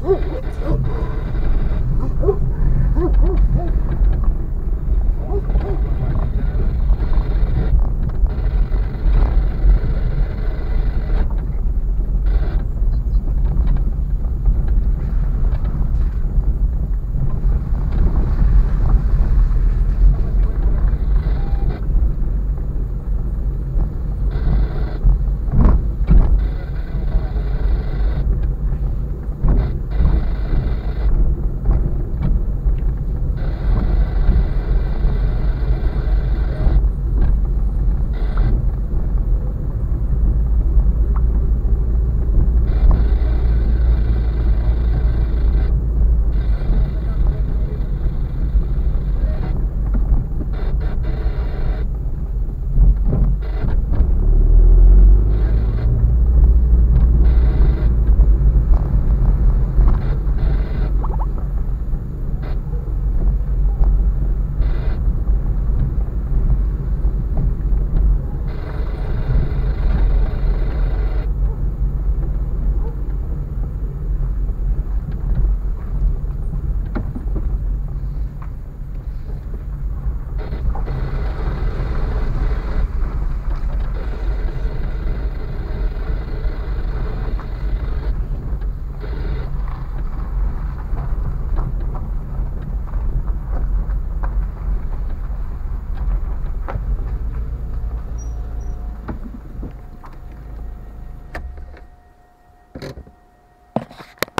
Oh, oh, oh.